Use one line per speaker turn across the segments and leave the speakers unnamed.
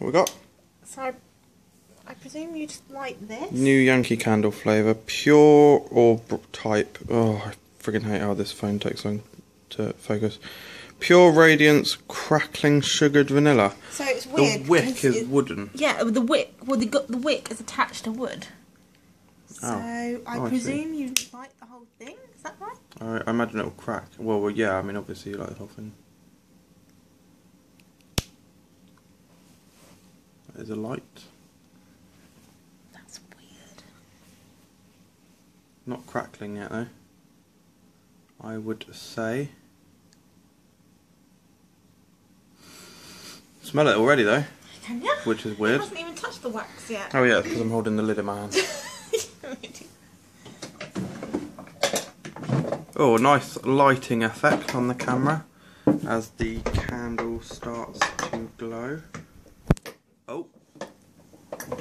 What we got?
So I, I presume you'd like this.
New Yankee Candle flavour. Pure or type. Oh, I friggin' hate how this phone takes long to focus. Pure Radiance Crackling Sugared Vanilla.
So it's weird.
the wick
'cause
is
it-
wooden.
Yeah, uh, the wick. Well, the gu- the wick is attached to wood. Oh. So
Oh.
I
Oh, I see.
presume you like the whole thing. Is that right?
I, I imagine it'll crack. Well, well, yeah, I mean, obviously, you like the whole thing. There's a light.
That's weird.
Not crackling yet, though. I would say. Smell it already, though,
Can you?
which is
It
weird.
hasn't even touched the wax yet.
Oh, yeah, because I'm holding the lid in my hand. Oh, nice lighting effect on the camera as the candle starts to glow. Oh,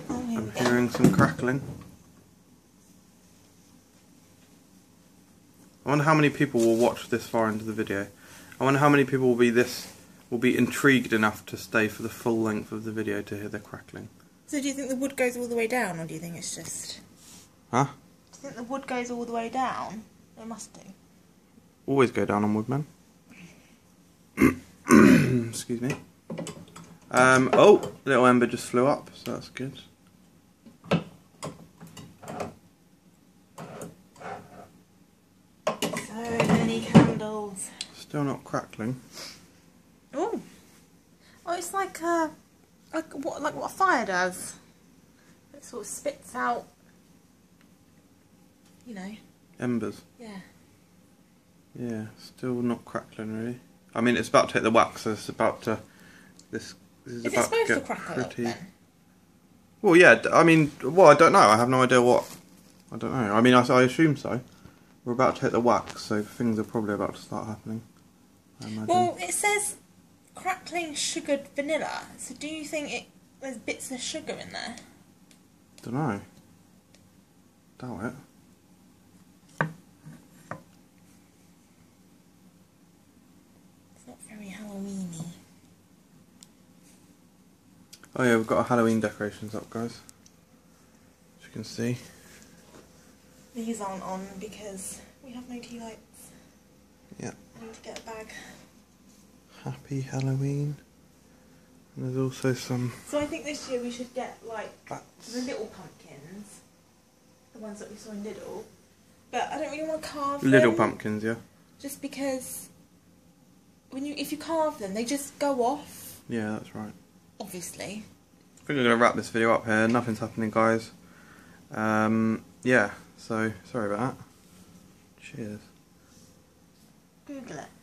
Oh, here we
I'm
go.
Hearing some crackling. I wonder how many people will watch this far into the video. I wonder how many people will be this will be intrigued enough to stay for the full length of the video to hear the crackling.
So do you think the wood goes all the way down, or do you think it's just?
Huh?
Do you think the wood goes all the way down? It must do.
Always go down on woodman. Excuse me. Um, oh, little ember just flew up, so that's good.
So
Still not crackling.
Oh, oh, it's like uh, like what like what a fire does. It sort of spits out. You know.
Embers.
Yeah.
Yeah, still not crackling really. I mean, it's about to hit the wax, so it's about to. This, this is,
Is it
about
supposed
to
to
get
a lot
pretty.
then?
Well, yeah. I mean, well, I don't know. I have no idea what. I don't know. I mean, I, I assume so. We're about to hit the wax, so things are probably about to start happening.
Well, it says crackling sugared vanilla. So do you think it there's bits of sugar in there?
don't know. Doubt it.
It's not very Halloweeny.
Oh yeah, we've got our Halloween decorations up, guys. As you can see.
These aren't on because we have no tea lights.
Yeah.
I need to get a bag.
Happy Halloween. And there's also some
So I think this year we should get like
bats.
the little pumpkins, the ones that we saw in Lidl. But I don't really want to carve
Little
them,
pumpkins, yeah.
just because when you if you carve them, they just go off.
Yeah, that's right.
Obviously.
I think we're going to wrap this video up here. Nothing's happening, guys. Um, yeah, so sorry about that. Cheers.
Google it.